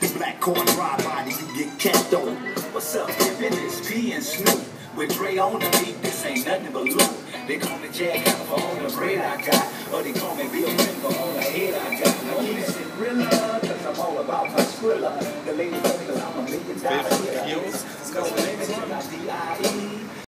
This black corn dry body, you get kept on. What's up, pimpin'? It's P and Snoop. With Dre on the beat, this ain't nothing but loot. They call me Jack for all the bread I got. Or they call me Bill Clinton for all the head I got. No, this is Rilla, cause I'm all about my Skrilla. The lady call me cause I'm a million dollar hit. No limit to my D.I.E.